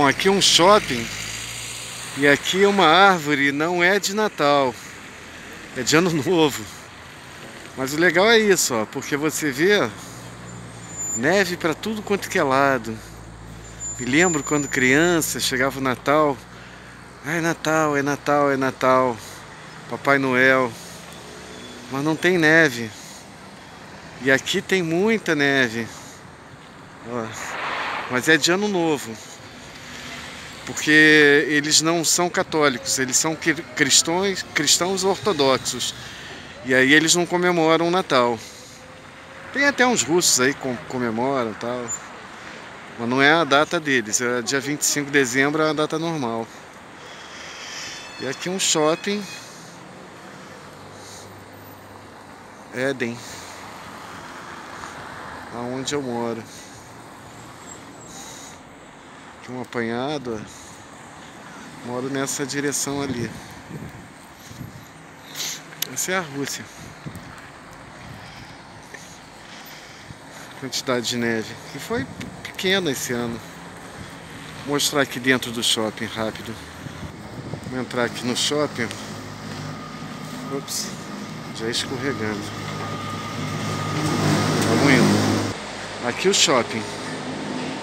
Bom, aqui é um shopping e aqui é uma árvore, não é de Natal, é de Ano Novo. Mas o legal é isso, ó, porque você vê neve para tudo quanto que é lado. Me lembro quando criança chegava o Natal, ah, é Natal, é Natal, é Natal, Papai Noel, mas não tem neve. E aqui tem muita neve, ó, mas é de Ano Novo porque eles não são católicos, eles são cristãos, cristãos ortodoxos. E aí eles não comemoram o Natal. Tem até uns russos aí que comemoram tal. Mas não é a data deles, é dia 25 de dezembro é a data normal. E aqui um shopping. Éden. Aonde eu moro. Um apanhado. Moro nessa direção ali. Essa é a Rússia. Quantidade de neve. E foi pequena esse ano. Vou mostrar aqui dentro do shopping rápido. Vou entrar aqui no shopping. Ops, já escorregando. Vamos indo. Aqui o shopping.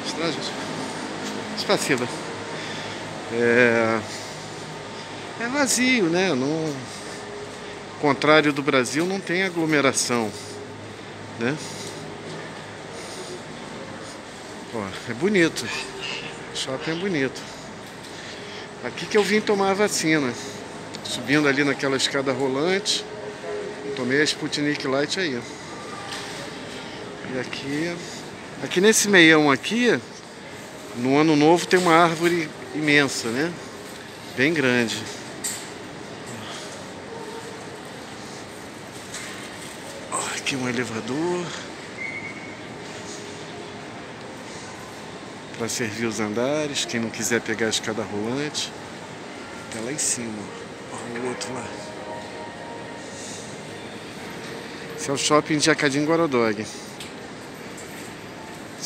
Está, gente? Spasiba. É, é vazio, né? No contrário do Brasil, não tem aglomeração, né? Ó, é bonito. Shopping é bonito. Aqui que eu vim tomar a vacina. Subindo ali naquela escada rolante. Tomei a Sputnik Light aí. E aqui... Aqui nesse meião aqui, no ano novo tem uma árvore imensa, né? Bem grande. Aqui um elevador. Para servir os andares. Quem não quiser pegar a escada rolante. Tá lá em cima. Olha o outro lá. Esse é o shopping de Jacadim Guarodog.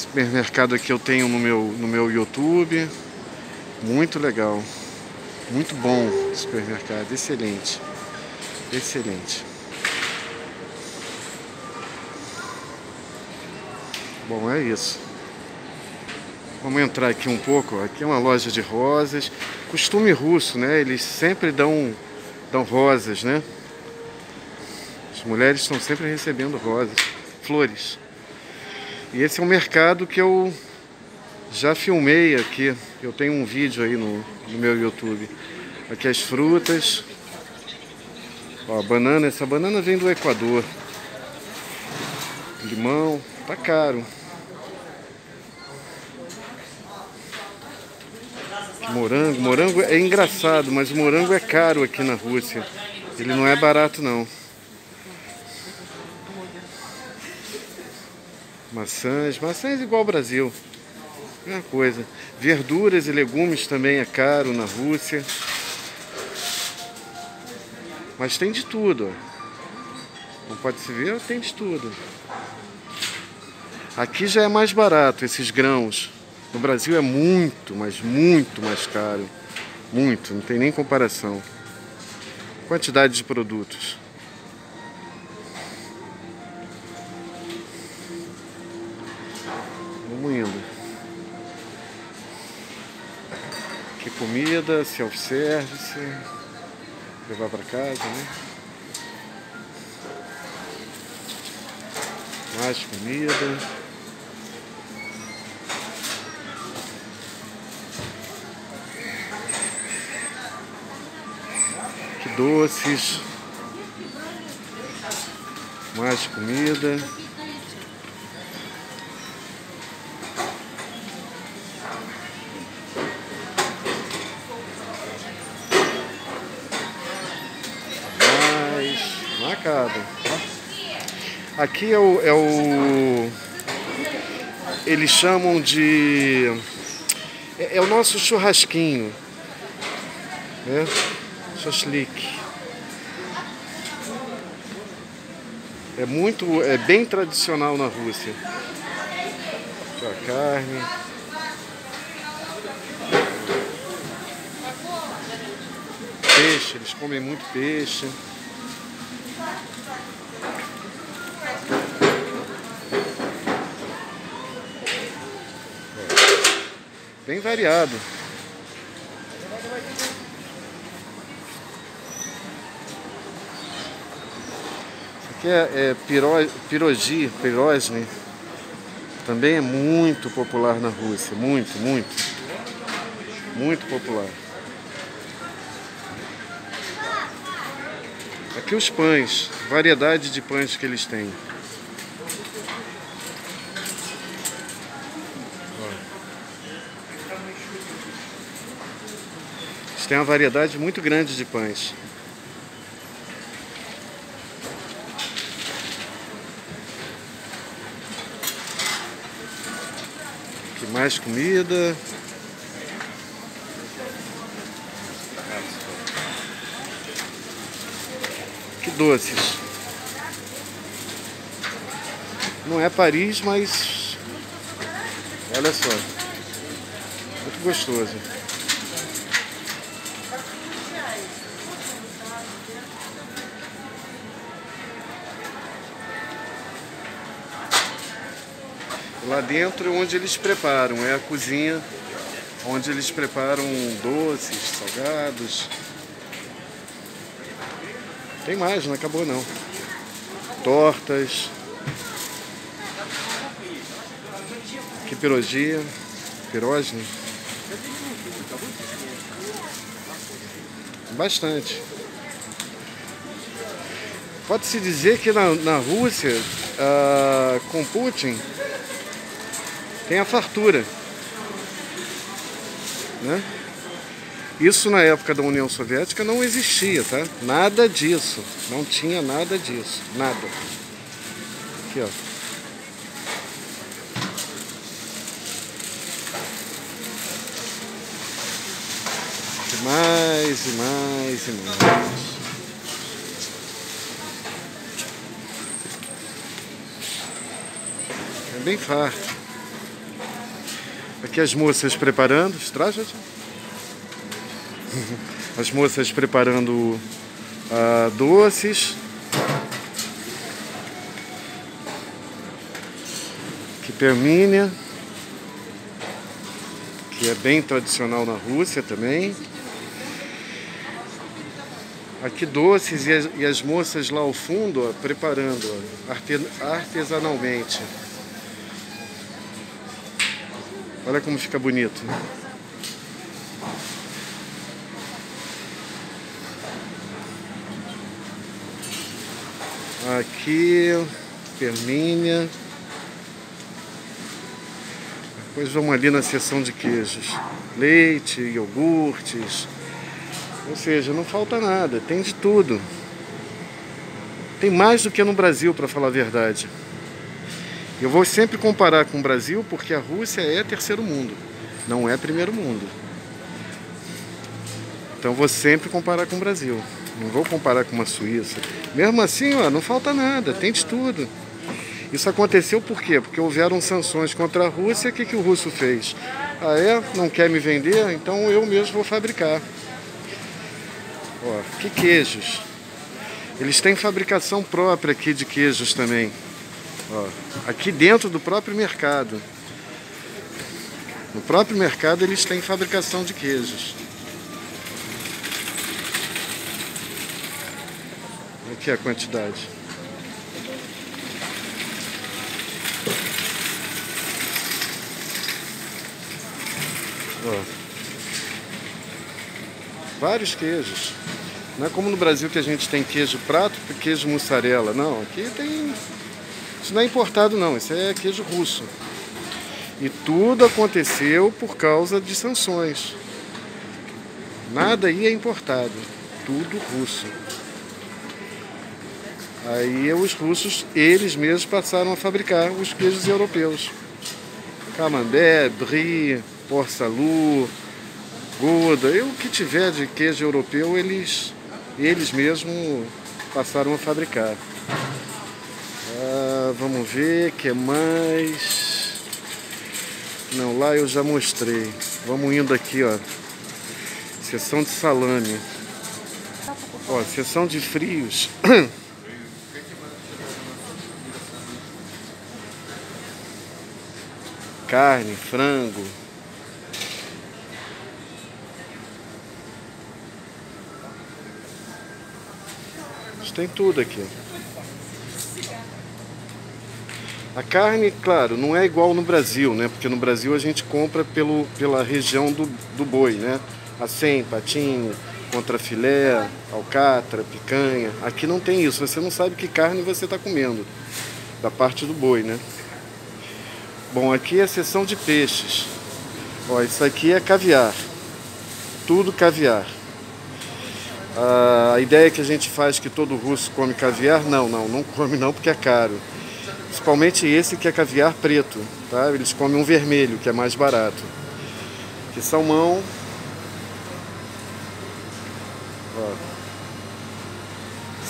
Supermercado aqui eu tenho no meu, no meu YouTube. Muito legal. Muito bom supermercado. Excelente. Excelente. Bom, é isso. Vamos entrar aqui um pouco. Aqui é uma loja de rosas. Costume russo, né? Eles sempre dão, dão rosas, né? As mulheres estão sempre recebendo rosas, flores. E esse é um mercado que eu já filmei aqui. Eu tenho um vídeo aí no, no meu YouTube. Aqui as frutas. Ó, a banana, essa banana vem do Equador. Limão, tá caro. Morango, morango é engraçado, mas o morango é caro aqui na Rússia. Ele não é barato não. Maçãs, maçãs igual ao Brasil. Mesma coisa. Verduras e legumes também é caro na Rússia. Mas tem de tudo. Não pode se ver, tem de tudo. Aqui já é mais barato esses grãos. No Brasil é muito, mas muito mais caro. Muito, não tem nem comparação. Quantidade de produtos. Vamos indo. Aqui comida, self-service. Levar para casa, né? Mais comida. Que doces. Mais comida. jovem. Tá? Aqui é o, é o, Eles chamam de. É, é o nosso churrasquinho. Né? Chaslique. É muito. É bem tradicional na Rússia. Aqui a carne. peixe, eles comem muito peixe. Bem variado. Isso aqui é, é piro, pirogi, pirosne. Também é muito popular na Rússia, muito, muito. Muito popular. Aqui os pães, variedade de pães que eles têm. Têm uma variedade muito grande de pães. Aqui mais comida. Que doces. Não é Paris, mas olha só. Muito gostoso. Lá dentro é onde eles preparam, é a cozinha onde eles preparam doces, salgados. Tem mais, não acabou não. Tortas. Que pirogia. Pirosne. Bastante. Pode-se dizer que na, na Rússia, uh, com Putin, tem a fartura. Né? Isso na época da União Soviética não existia, tá? Nada disso. Não tinha nada disso. Nada. Aqui, ó. mais e mais e mais. É bem farto. Aqui as moças preparando, traz, As moças preparando uh, doces. Que permínia, que é bem tradicional na Rússia também. Aqui doces e as, e as moças lá ao fundo ó, preparando ó, artesanalmente. Olha como fica bonito. Aqui, perminha. Depois vamos ali na seção de queijos. Leite, iogurtes. Ou seja, não falta nada, tem de tudo. Tem mais do que no Brasil, para falar a verdade. Eu vou sempre comparar com o Brasil porque a Rússia é terceiro mundo, não é primeiro mundo. Então vou sempre comparar com o Brasil. Não vou comparar com uma Suíça. Mesmo assim, ó, não falta nada, tem de tudo. Isso aconteceu por quê? Porque houveram sanções contra a Rússia. O que, que o russo fez? Ah, é? Não quer me vender? Então eu mesmo vou fabricar. Ó, que queijos. Eles têm fabricação própria aqui de queijos também. Ó, aqui dentro do próprio mercado. No próprio mercado eles têm fabricação de queijos. Aqui a quantidade. Ó. Vários queijos. Não é como no Brasil que a gente tem queijo prato queijo mussarela. Não, aqui tem isso não é importado não, isso é queijo russo. E tudo aconteceu por causa de sanções. Nada aí é importado, tudo russo. Aí os russos, eles mesmos passaram a fabricar os queijos europeus. Camembert, Brie, Port Salut, Gouda, e o que tiver de queijo europeu, eles, eles mesmos passaram a fabricar. Vamos ver, que mais? Não, lá eu já mostrei. Vamos indo aqui, ó. Seção de salame. Ó, sessão de frios. Carne, frango. Tem tudo aqui. A carne, claro, não é igual no Brasil, né? Porque no Brasil a gente compra pelo, pela região do, do boi, né? Acém, patinho, contrafilé, alcatra, picanha. Aqui não tem isso, você não sabe que carne você está comendo, da parte do boi, né? Bom, aqui é a seção de peixes. Ó, isso aqui é caviar. Tudo caviar. A ideia que a gente faz que todo russo come caviar, não, não, não come não porque é caro. Principalmente esse que é caviar preto, tá? Eles comem um vermelho, que é mais barato. Que salmão. Ó.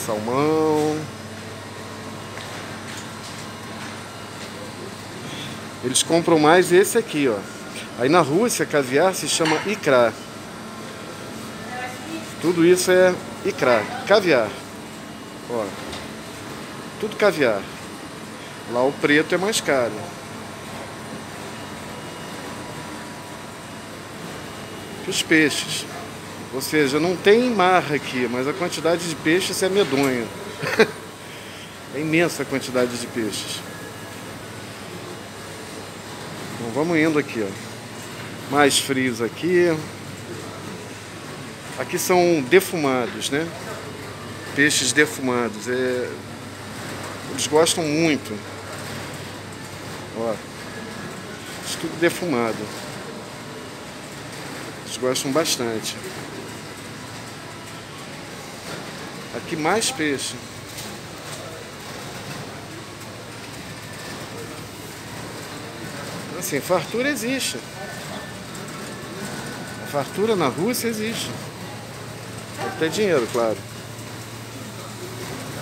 Salmão. Eles compram mais esse aqui, ó. Aí na Rússia, caviar se chama icra. Tudo isso é icra, caviar. Ó. Tudo caviar. Lá o preto é mais caro. Que os peixes. Ou seja, não tem mar aqui, mas a quantidade de peixes é medonha. é imensa a quantidade de peixes. Então vamos indo aqui, ó. Mais frios aqui. Aqui são defumados, né? Peixes defumados. É... Eles gostam muito. Ó. Isso tudo defumado. Eles gostam bastante. Aqui mais peixe. Assim, fartura existe. Fartura na Rússia existe. Tem que ter dinheiro, claro.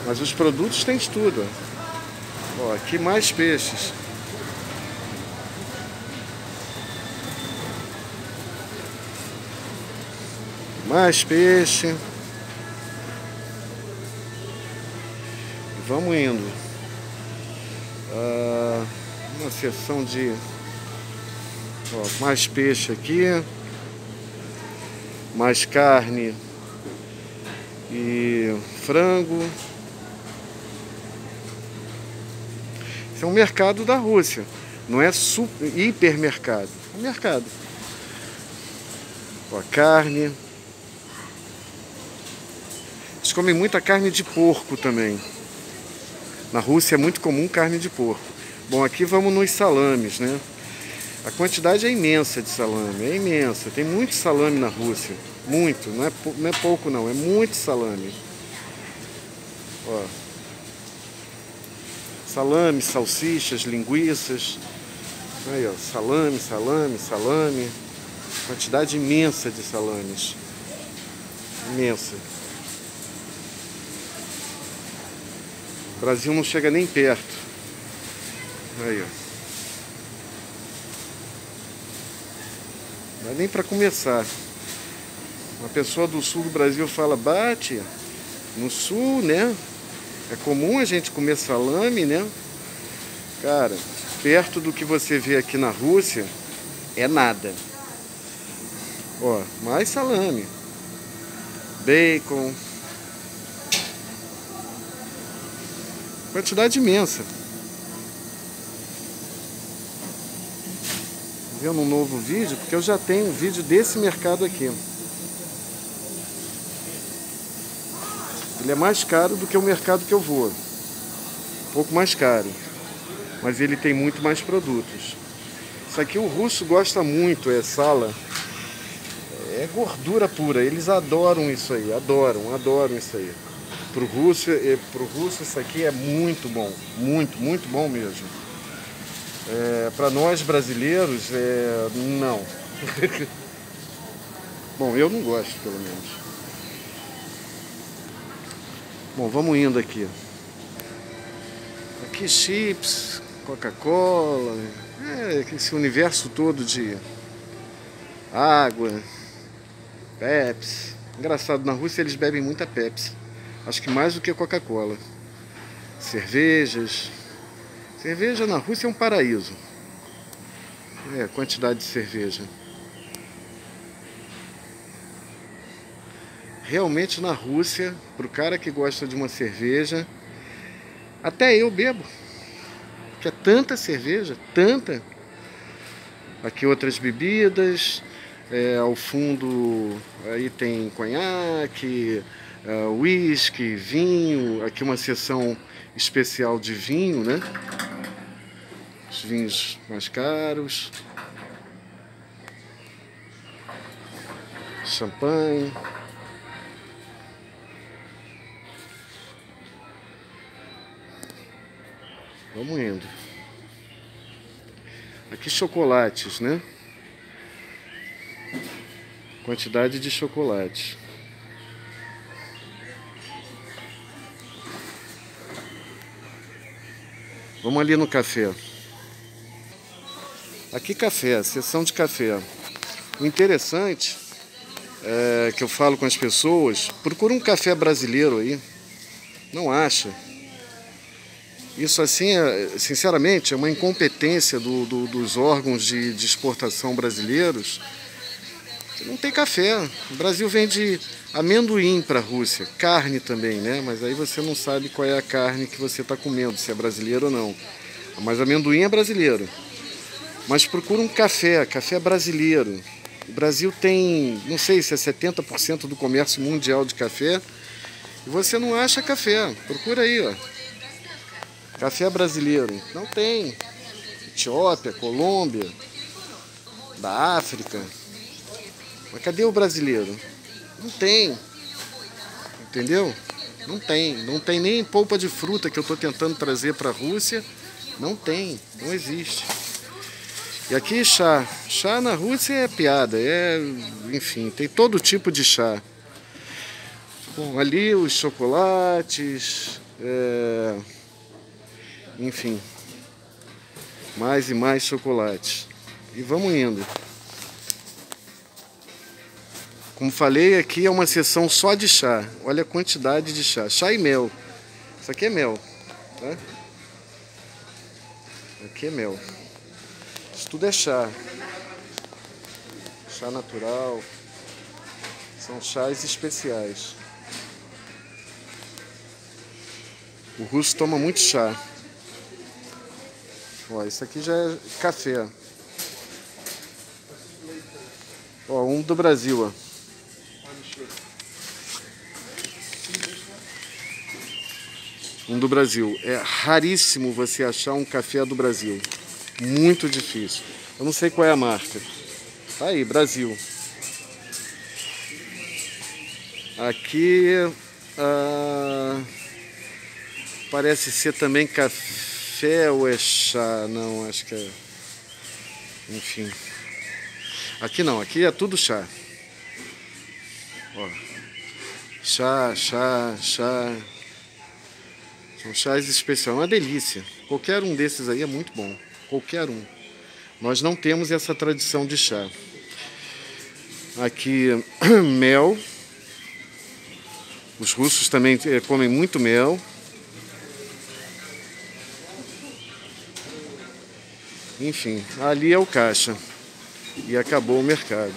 Mas os produtos têm de tudo. Ó, aqui mais peixes. Mais peixe. Vamos indo. Ah, uma seção de ó, mais peixe aqui. Mais carne e frango. Esse é um mercado da Rússia. Não é super, hipermercado. É um mercado. A carne. Eles comem muita carne de porco também. Na Rússia é muito comum carne de porco. Bom, aqui vamos nos salames, né? A quantidade é imensa de salame, é imensa. Tem muito salame na Rússia. Muito, não é, não é pouco não, é muito salame. Ó. Salame, salsichas, linguiças. Aí, ó, salame, salame, salame. Quantidade imensa de salames. Imensa. Brasil não chega nem perto. Aí, ó. Não é nem para começar. Uma pessoa do sul do Brasil fala, bate, no sul, né? É comum a gente comer salame, né? Cara, perto do que você vê aqui na Rússia, é nada. Ó, mais salame. Bacon. Quantidade imensa. Vendo um novo vídeo, porque eu já tenho um vídeo desse mercado aqui. Ele é mais caro do que o mercado que eu vou. Um pouco mais caro. Mas ele tem muito mais produtos. Isso aqui o russo gosta muito, é sala. É gordura pura. Eles adoram isso aí. Adoram, adoram isso aí. Pro russo, é, pro russo isso aqui é muito bom. Muito, muito bom mesmo. É, para nós brasileiros, é, não. bom, eu não gosto, pelo menos. Bom, vamos indo aqui. Aqui chips, Coca-Cola, é, esse universo todo de água, Pepsi, Engraçado, na Rússia eles bebem muita Pepsi. Acho que mais do que Coca-Cola. Cervejas. Cerveja na Rússia é um paraíso. É, quantidade de cerveja. Realmente na Rússia, para o cara que gosta de uma cerveja, até eu bebo. Que é tanta cerveja, tanta. Aqui outras bebidas, é, ao fundo aí tem conhaque, é, whisky, vinho, aqui uma seção especial de vinho, né? Os vinhos mais caros. Champanhe. Vamos indo. Aqui chocolates, né? Quantidade de chocolate. Vamos ali no café. Aqui café, sessão de café. O interessante é que eu falo com as pessoas, procura um café brasileiro aí. Não acha. Isso assim, é, sinceramente, é uma incompetência do, do, dos órgãos de, de exportação brasileiros. Não tem café. O Brasil vende amendoim para a Rússia, carne também, né? Mas aí você não sabe qual é a carne que você está comendo, se é brasileiro ou não. Mas amendoim é brasileiro. Mas procura um café, café brasileiro. O Brasil tem, não sei se é 70% do comércio mundial de café. E você não acha café. Procura aí, ó. Café brasileiro. Não tem. Etiópia, Colômbia, da África. Mas cadê o brasileiro? Não tem. Entendeu? Não tem. Não tem nem polpa de fruta que eu estou tentando trazer para a Rússia. Não tem. Não existe. E aqui chá. Chá na Rússia é piada. É, enfim, tem todo tipo de chá. Bom, ali os chocolates. É enfim, mais e mais chocolates. E vamos indo. Como falei, aqui é uma sessão só de chá. Olha a quantidade de chá. Chá e mel. Isso aqui é mel. Tá? Aqui é mel. Isso tudo é chá. Chá natural. São chás especiais. O russo toma muito chá. Ó, isso aqui já é café. Ó, um do Brasil, ó. Um do Brasil. É raríssimo você achar um café do Brasil. Muito difícil. Eu não sei qual é a marca. Tá aí, Brasil. Aqui ah, parece ser também café ou é chá? Não, acho que é. Enfim. Aqui não, aqui é tudo chá. Ó. Chá, chá, chá. São chás especiais, uma delícia. Qualquer um desses aí é muito bom. Qualquer um. Nós não temos essa tradição de chá. Aqui, mel. Os russos também eh, comem muito mel. Enfim, ali é o caixa. E acabou o mercado.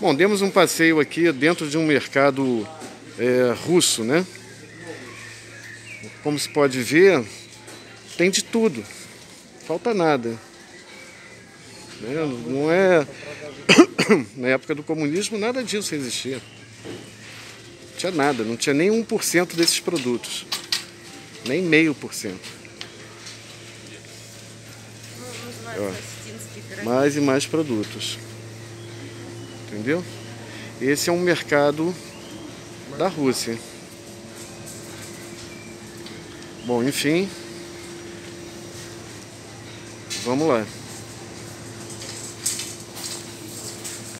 Bom, demos um passeio aqui dentro de um mercado é, russo, né? Como se pode ver, tem de tudo. Falta nada. Né? Não é. Na época do comunismo, nada disso existia. Não tinha nada, não tinha nem 1% desses produtos. Nem meio por cento. Mais e mais produtos. Entendeu? Esse é um mercado da Rússia. Bom, enfim. Vamos lá.